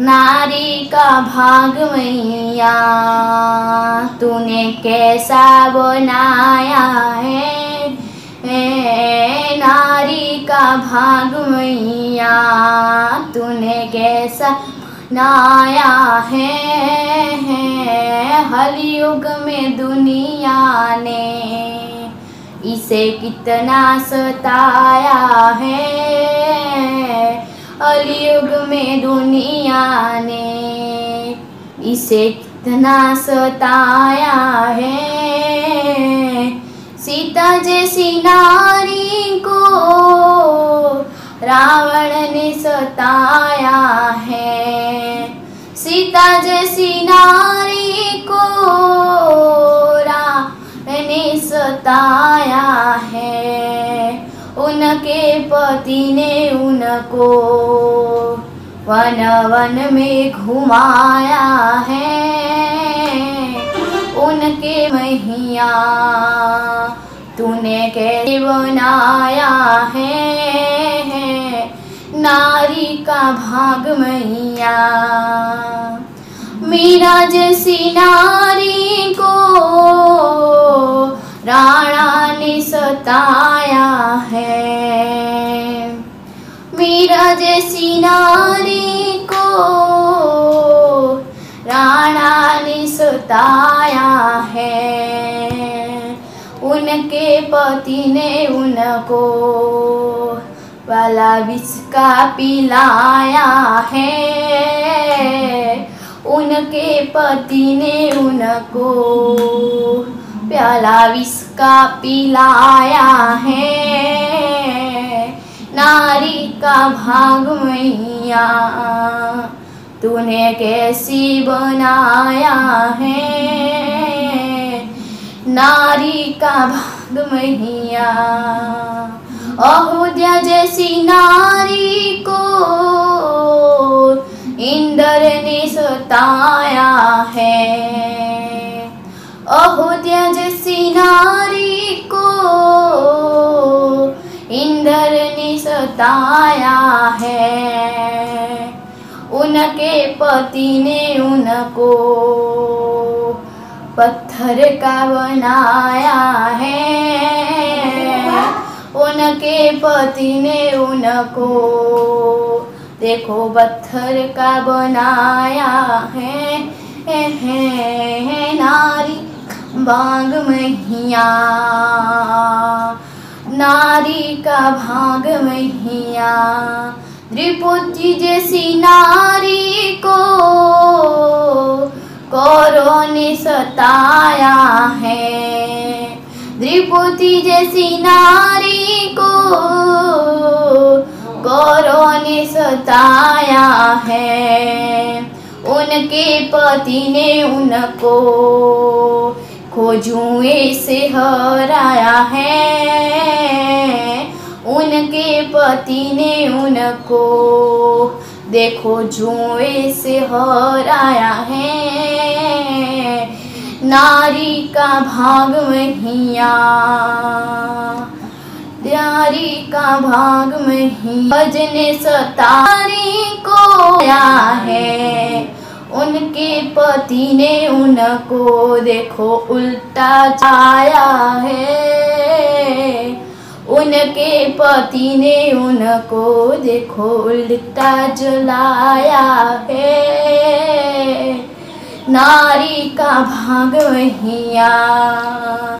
नारी का भाग मैया, तूने कैसा बनाया है? नारी का भाग मैया, तूने कैसा बनाया है? हल युग में दुनिया ने इसे कितना सताया है? अलियुग में दुनिया ने इसे कितना सताया है। सीता जैसी नारी को रावण ने सताया है। सीता जैसी नारी उनके पति ने उनको वन वन में घुमाया है। उनके मैया तूने कैसे बनाया है? नारी का भाग मैया। मीरा जैसी नारी को राणा ने सताया मीरा जैसी नारी को राणा ने सताया है। उनके पति ने उनको वाला विष का पिलाया है। उनके पति ने उनको प्याला विष का पिलाया है। का भाग मैया। तूने कैसी बनाया है? नारी का भाग मैया। अहोध्या जैसी नारी को इंद्र ने सताया है। अहोध्या जैसी नारी को सताया है। उनके पति ने उनको पत्थर का बनाया है। उनके पति ने उनको देखो पत्थर का बनाया है, है, है, है नारी भाग मैया। नारी का भाग मैया द्रिपुति जैसी नारी को कौरों ने सताया है। द्रिपुति जैसी नारी को कौरों ने सताया है। उनके पति ने उनको खोजुए से हराया है। उनके पति ने उनको देखो जुए से हराया है। नारी का भाग मैया नारी का भाग में भजने सतारी को आया है। उनके पति ने उनको देखो उल्टा छाया है। उनके पति ने उनको देखो उल्टा जलाया है। नारी का भाग वहिया